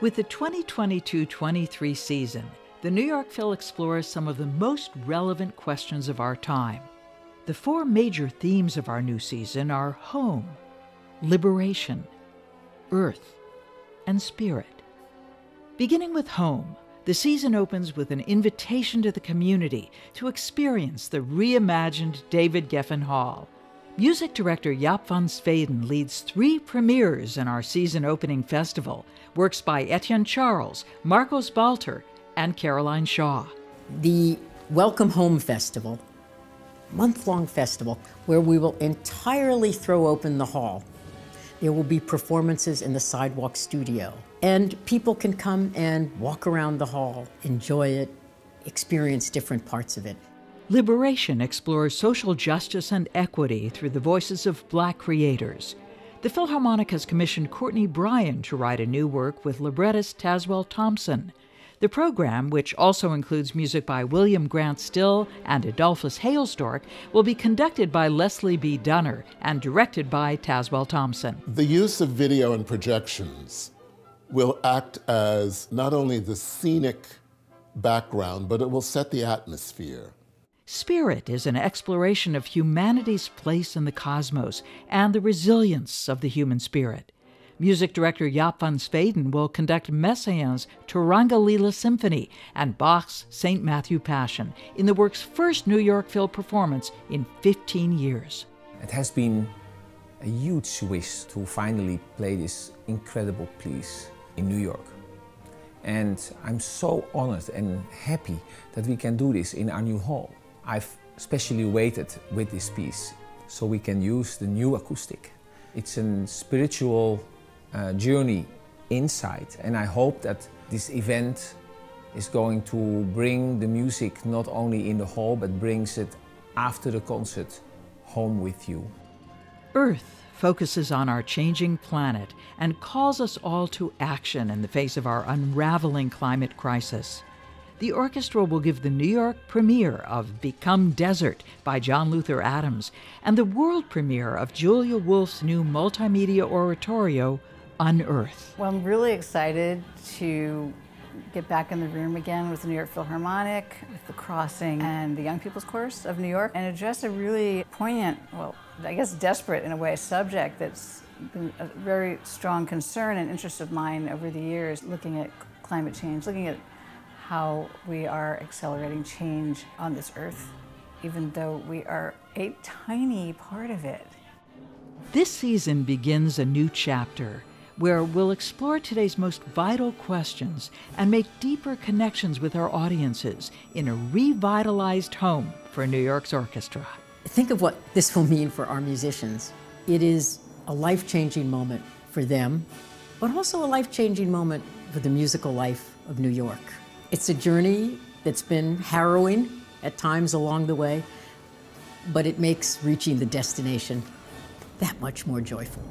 With the 2022 23 season, the New York Phil explores some of the most relevant questions of our time. The four major themes of our new season are home, liberation, earth, and spirit. Beginning with home, the season opens with an invitation to the community to experience the reimagined David Geffen Hall. Music director Jaap van Zweden leads three premieres in our season opening festival works by Etienne Charles, Marcos Balter, and Caroline Shaw. The Welcome Home Festival, month long festival, where we will entirely throw open the hall. There will be performances in the Sidewalk Studio, and people can come and walk around the hall, enjoy it, experience different parts of it. Liberation explores social justice and equity through the voices of black creators. The Philharmonic has commissioned Courtney Bryan to write a new work with librettist Tazewell Thompson. The program, which also includes music by William Grant Still and Adolphus Hailstork, will be conducted by Leslie B. Dunner and directed by Tazewell Thompson. The use of video and projections will act as not only the scenic background, but it will set the atmosphere. Spirit is an exploration of humanity's place in the cosmos and the resilience of the human spirit. Music director Jaap van Zweden will conduct Messiaen's Turangalîla Symphony and Bach's St. Matthew Passion in the work's first New York Phil performance in 15 years. It has been a huge wish to finally play this incredible piece in New York. And I'm so honored and happy that we can do this in our new hall. I've specially waited with this piece so we can use the new acoustic. It's a spiritual uh, journey inside and I hope that this event is going to bring the music not only in the hall but brings it after the concert home with you. Earth focuses on our changing planet and calls us all to action in the face of our unraveling climate crisis the orchestra will give the New York premiere of Become Desert by John Luther Adams and the world premiere of Julia Wolfe's new multimedia oratorio, Unearth. Well, I'm really excited to get back in the room again with the New York Philharmonic, with the Crossing and the Young People's Chorus of New York, and address a really poignant, well, I guess desperate in a way, subject that's been a very strong concern and interest of mine over the years, looking at climate change, looking at how we are accelerating change on this earth, even though we are a tiny part of it. This season begins a new chapter where we'll explore today's most vital questions and make deeper connections with our audiences in a revitalized home for New York's orchestra. Think of what this will mean for our musicians. It is a life changing moment for them, but also a life changing moment for the musical life of New York. It's a journey that's been harrowing at times along the way, but it makes reaching the destination that much more joyful.